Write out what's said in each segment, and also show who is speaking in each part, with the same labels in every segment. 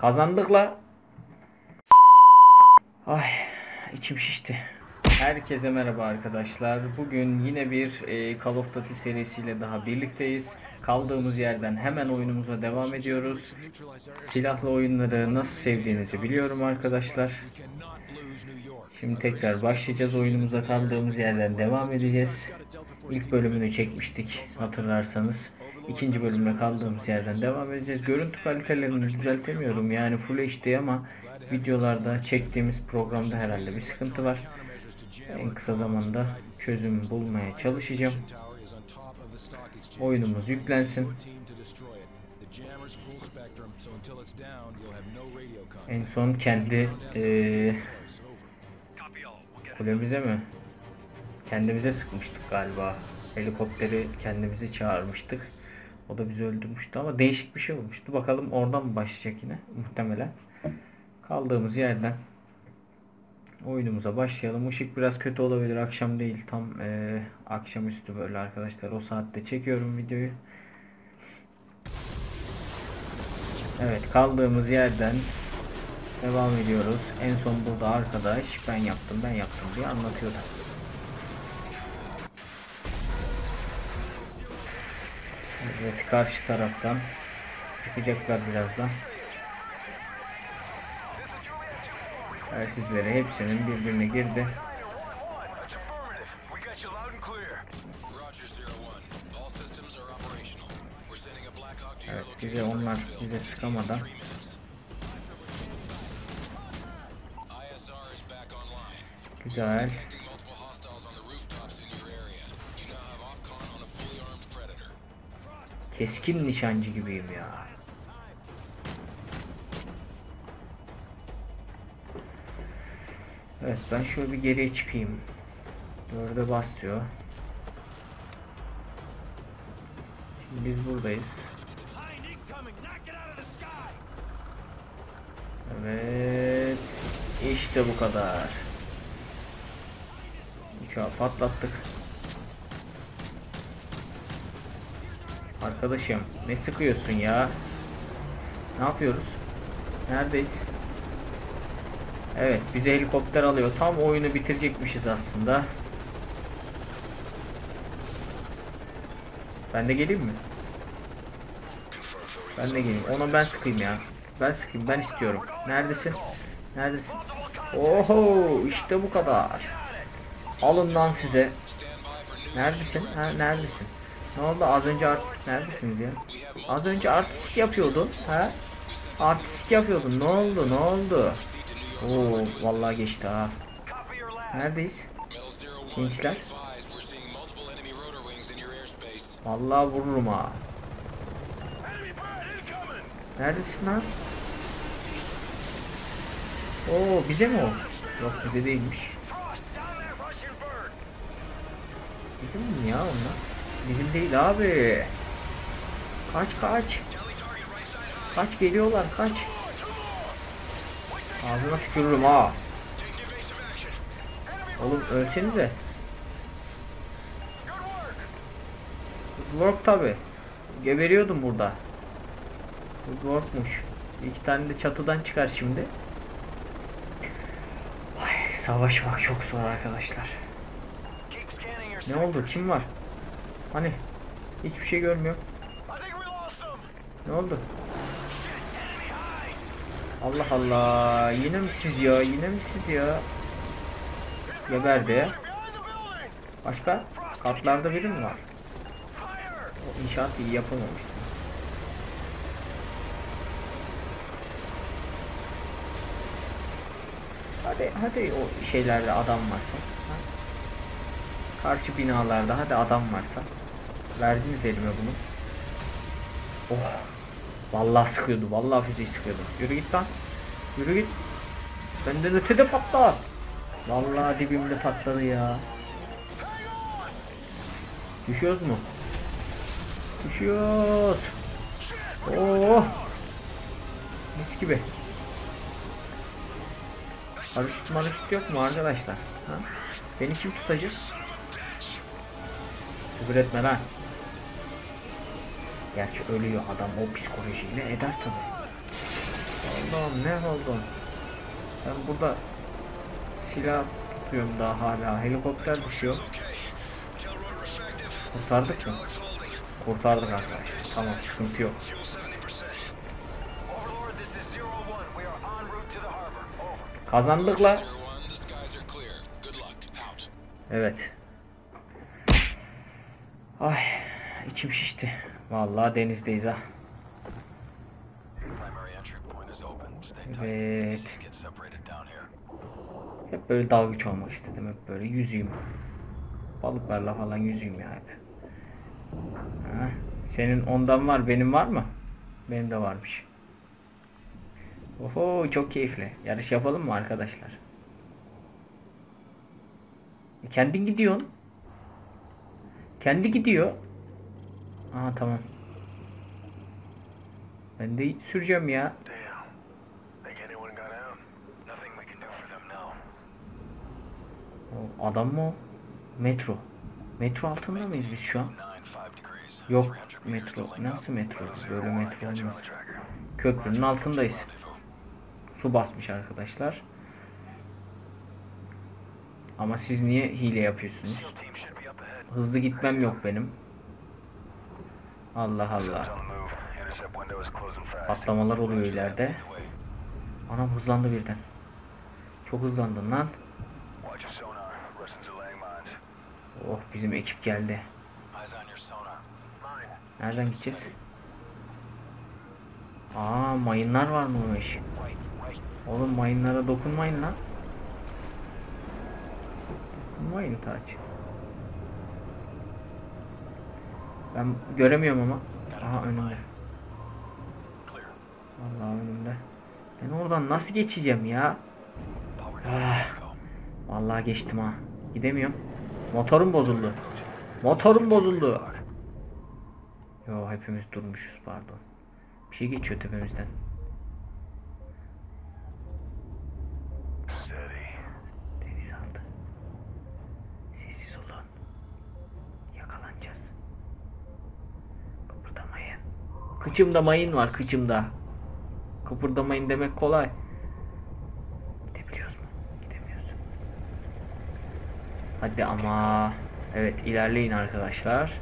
Speaker 1: Kazandık la. Ay içim şişti. Herkese merhaba arkadaşlar. Bugün yine bir e, Call of Duty serisiyle daha birlikteyiz. Kaldığımız yerden hemen oyunumuza devam ediyoruz. Silahlı oyunları nasıl sevdiğinizi biliyorum arkadaşlar. Şimdi tekrar başlayacağız oyunumuza kaldığımız yerden devam edeceğiz. İlk bölümünü çekmiştik hatırlarsanız. İkinci bölümde kaldığımız yerden devam edeceğiz. Görüntü kalitelerini düzeltemiyorum yani Full HD ama videolarda çektiğimiz programda herhalde bir sıkıntı var. En kısa zamanda çözüm bulmaya çalışacağım. Oyunumuz yüklensin. En son kendi eee kulemize mi? Kendimize sıkmıştık galiba. Helikopteri kendimize çağırmıştık. O da bizi öldürmüştü ama değişik bir şey olmuştu. Bakalım oradan mı başlayacak yine? Muhtemelen. Kaldığımız yerden oyunumuza başlayalım. Işık biraz kötü olabilir. Akşam değil. Tam eee akşamüstü böyle arkadaşlar. O saatte çekiyorum videoyu. Evet kaldığımız yerden devam ediyoruz. En son burada arkadaş ben yaptım ben yaptım diye anlatıyordu. Evet karşı taraftan çıkacaklar birazdan. Evet, sizlere hepsinin birbirine girdi. Evet bize onlar bize sıkamadan. Güzel. Keskin nişancı gibiyim ya. Evet ben şöyle bir geriye çıkayım. Dörde bas diyor. Şimdi biz buradayız. Evet. İşte bu kadar. Uçağı patlattık. Arkadaşım ne sıkıyorsun ya? Ne yapıyoruz? Neredeyiz? Evet bize helikopter alıyor. Tam oyunu bitirecekmişiz aslında. Ben de geleyim mi? Ben de geleyim. Ona ben sıkayım ya. Ben sıkayım. Ben istiyorum. Neredesin? Neredesin? Oho işte bu kadar. Alın lan size. Neredesin? Ha neredesin? Ne oldu az önce art neredesiniz ya? Az önce artistik yapıyordun ha? Artistik yapıyordun. Ne oldu? Ne oldu? Oo vallahi geçti ha. Neredeyiz? Gençler. Vallahi vururum ha. Neredesin lan? Oo bize mi o? Yok bize değilmiş. Bizim mi ya onlar? Bizim değil abi. Kaç kaç. Kaç geliyorlar kaç. Ağzına tükürürüm ha. Oğlum ölsenize. Good work tabi. Geberiyordum burada. Good workmuş. İki tane de çatıdan çıkar şimdi. Ay, savaşmak çok zor arkadaşlar. Ne oldu? Kim var? Hani hiçbir şey görmüyor. Ne oldu? Allah Allah. Yine mi siz ya? Yine mi siz ya? Geberdi. Başka? Katlarda biri mi var? O inşaat iyi yapılmamış. Hadi hadi o şeylerde adam varsa. Ha? Karşı binalarda hadi adam varsa. Verdiniz elime bunu. Oh. Vallahi sıkıyordu. Vallahi füzeyi sıkıyordu. Yürü git lan. Yürü git. Benden ötede patlar. Vallahi dibimde patladı ya. Düşüyoruz mu? Düşüyoruz. Oh. Mis gibi. Paraşüt maraşüt yok mu arkadaşlar? Ha? Beni kim tutacak? Küfür etme lan. Gerçi ölüyor adam o psikolojiyle eder tabi. Allah'ım ne oldu? Ben burada silah tutuyorum daha hala. Helikopter düşüyor. Kurtardık mı? Kurtardık arkadaşlar. Tamam sıkıntı yok. Kazandık la. Evet. Ay içim şişti. Vallahi denizdeyiz ha. Evet. Hep böyle dalgıç olmak istedim. Hep böyle yüzeyim. Balıklarla falan yüzeyim ya hep. Ha, senin ondan var, benim var mı? Benim de varmış. Oho çok keyifli. Yarış yapalım mı arkadaşlar? E, kendin gidiyorsun. Kendi gidiyor. Aa tamam. Ben de süreceğim ya. Adam mı o? Metro. Metro altında mıyız biz şu an? Yok
Speaker 2: 300 meters
Speaker 1: metro. Nasıl metro? Böyle metro olmaz. Köprünün altındayız. Su basmış arkadaşlar. Ama siz niye hile yapıyorsunuz? Hızlı gitmem yok benim.
Speaker 2: Closing fast.
Speaker 1: Patlamalar oluyor ileride. Anam hızlandı birden. Çok hızlandın lan. Oh bizim ekip geldi. Nereden gideceğiz? Aa mayınlar varmış.
Speaker 2: Wait, wait.
Speaker 1: Oğlum mayınlara dokunmayın lan. Dokunmayın taç. Ben göremiyorum ama. Aha önümde. Vallahi önümde. Ben oradan nasıl geçeceğim ya? Ah. Vallahi geçtim ha. Gidemiyorum. Motorum bozuldu. Motorum bozuldu. Yo hepimiz durmuşuz pardon. Bir şey geçiyor tepemizden. Kıçımda mayın var kıçımda. Kıpırdamayın demek kolay. Gidebiliyoruz mu? Gidemiyoruz. Hadi ama. Evet ilerleyin arkadaşlar.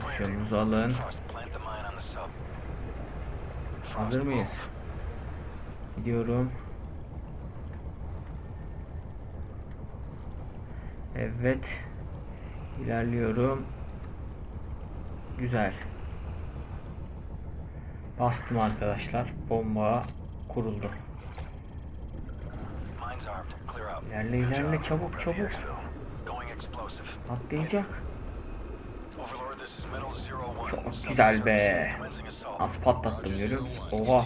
Speaker 1: Pozisyonunuzu alın. Hazır mıyız? Gidiyorum. Evet. İlerliyorum. Güzel. Bastım arkadaşlar. Bomba kuruldu. İlerle ilerle çabuk çabuk. Patlayacak. Çok güzel be. Nasıl patlattım görüyor musun? Oha.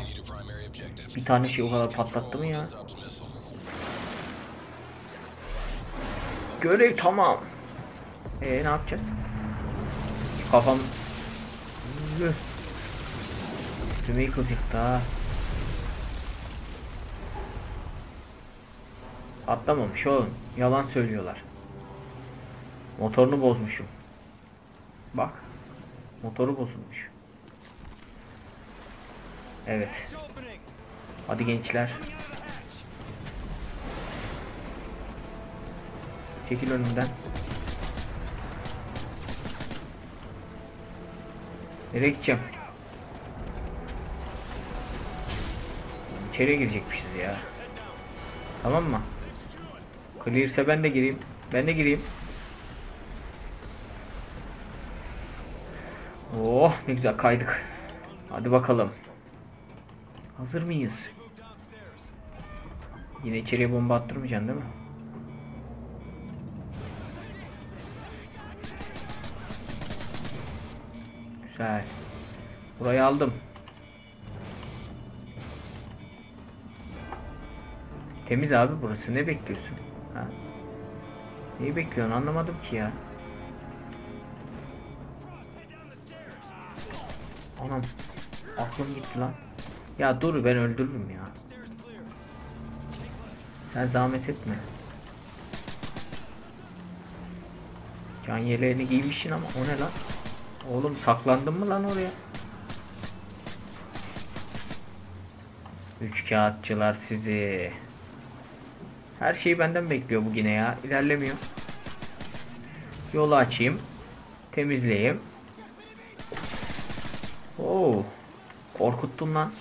Speaker 1: Bir tane şey o kadar patlattı mı ya? Görev tamam. Ee ne yapacağız? Kafam... Üstüme yıkılacak daha. Atlamamış oğlum. Yalan söylüyorlar. Motorunu bozmuşum. Bak. Motoru bozulmuş. Evet. Hadi gençler. Çekil önümden. Nereye gideceğim? İçeriye girecekmişiz ya. Tamam mı? Clear ise ben de gireyim. Ben de gireyim. Oh ne güzel kaydık. Hadi bakalım. Hazır mıyız? Yine içeriye bomba attırmayacaksın değil mi? Güzel. Burayı aldım. Temiz abi burası. Ne bekliyorsun? Ha? Neyi bekliyorsun? Anlamadım ki ya. Anam. Aklım gitti lan. Ya dur ben öldürürüm ya. Sen zahmet etme. Can yeleğini giymişsin ama o ne lan? Oğlum saklandın mı lan oraya? Üç kağıtçılar sizi. Her şeyi benden bekliyor bu yine ya. İlerlemiyor. Yolu açayım. Temizleyeyim. Oo. Korkuttun lan.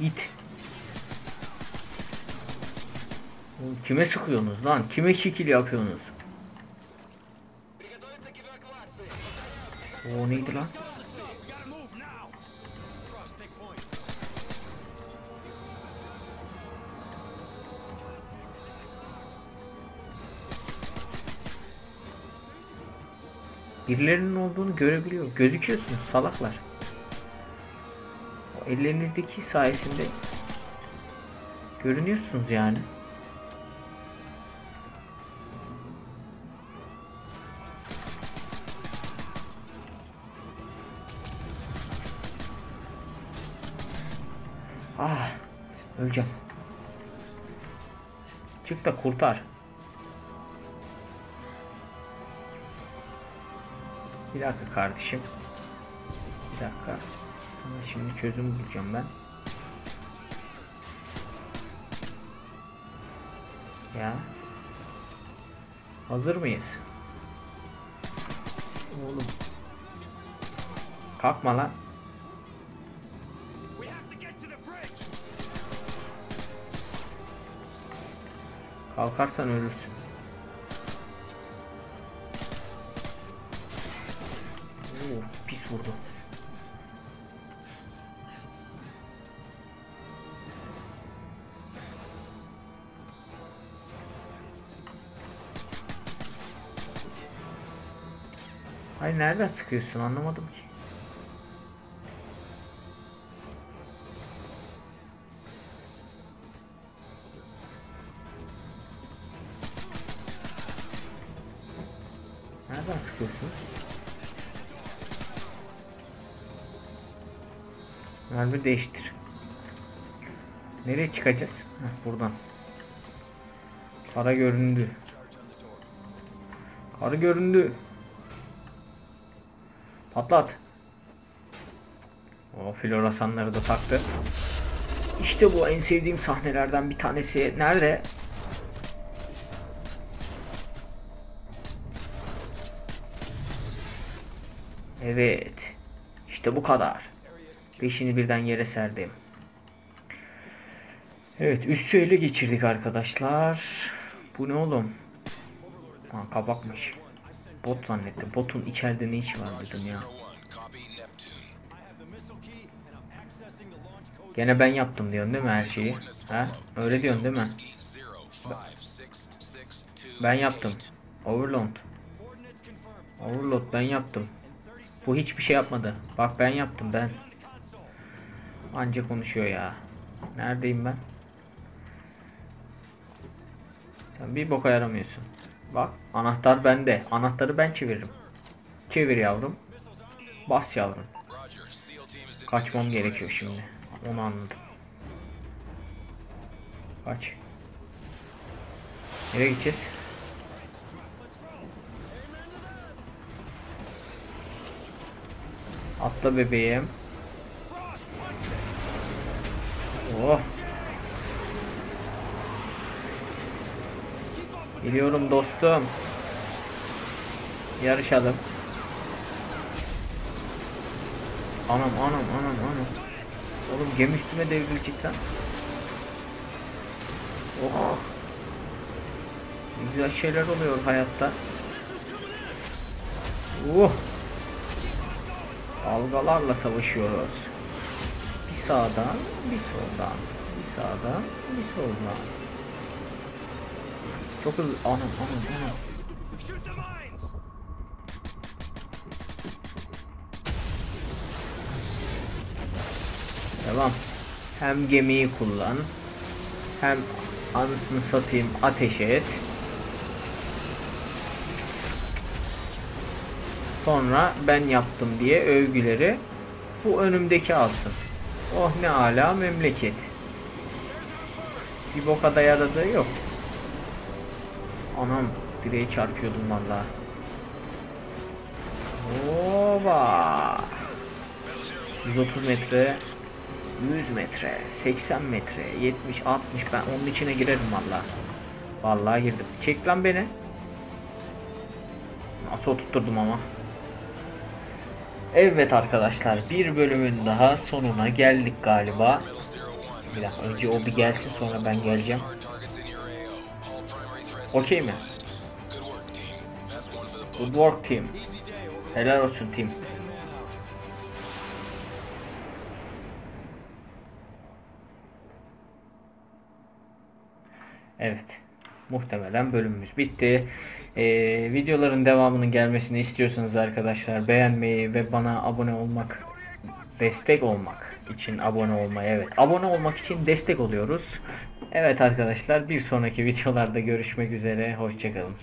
Speaker 1: İt. Kime sıkıyorsunuz lan? Kime şekil yapıyorsunuz? O neydi lan? Birilerinin olduğunu görebiliyor. Gözüküyorsunuz salaklar. O ellerinizdeki sayesinde görünüyorsunuz yani. Ah, öleceğim. Çık da kurtar. Bir dakika kardeşim. Bir dakika. Sana şimdi çözüm bulacağım ben. Ya. Hazır mıyız? Oğlum. Kalkma lan. Kalkarsan ölürsün. Oo, pis vurdu. Ay nereden sıkıyorsun anlamadım ki. Mermi değiştir. Nereye çıkacağız? Heh, buradan. Kara göründü. Karı göründü. Patlat. O floresanları da taktı. İşte bu en sevdiğim sahnelerden bir tanesi. Nerede? Evet. İşte bu kadar. Beşini birden yere serdim. Evet üssü ele geçirdik arkadaşlar. Bu ne oğlum? Ha kabakmış. Bot zannettim. Botun içeride ne işi var dedim ya. Gene ben yaptım diyorsun değil mi her şeyi? Ha? Öyle diyorsun değil mi? Ben yaptım.
Speaker 3: confirmed.
Speaker 1: Overload ben yaptım. Bu hiçbir şey yapmadı. Bak ben yaptım ben. Anca konuşuyor ya. Neredeyim ben? Sen bir boka yaramıyorsun. Bak anahtar bende. Anahtarı ben çeviririm. Çevir yavrum. Bas yavrum. Kaçmam gerekiyor şimdi. Onu anladım. Kaç. Nereye gideceğiz? Atla bebeğim. Oh. Geliyorum dostum. Yarışalım. Anam anam anam anam. Oğlum gemi üstüme devrilecek lan. Oh. Güzel şeyler oluyor hayatta. Oh. Dalgalarla savaşıyoruz. Sağdan, bir soldan. Bir sağdan, bir soldan. Çok hızlı. Anam anam anam. Devam. Hem gemiyi kullan. Hem anısını satayım ateş et. Sonra ben yaptım diye övgüleri bu önümdeki alsın. Oh ne ala memleket. Bir boka da yaradığı yok. Anam direğe çarpıyordum vallahi. Oba. 130 metre 100 metre 80 metre 70 60 ben onun içine girerim valla. Vallahi girdim. Çek lan beni. Nasıl oturtturdum ama. Evet arkadaşlar bir bölümün daha sonuna geldik galiba. Bir önce o bir gelsin sonra ben geleceğim. Okey mi?
Speaker 4: Good work, team.
Speaker 1: Helal olsun team. Evet. Muhtemelen bölümümüz bitti. Ee, videoların devamının gelmesini istiyorsanız arkadaşlar beğenmeyi ve bana abone olmak destek olmak için abone olmayı evet abone olmak için destek oluyoruz. Evet arkadaşlar bir sonraki videolarda görüşmek üzere hoşçakalın.